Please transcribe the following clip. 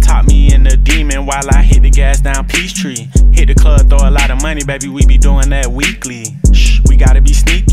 Top me in the demon while I hit the gas down Peachtree. Hit the club, throw a lot of money, baby. We be doing that weekly. Shh, we gotta be sneaky.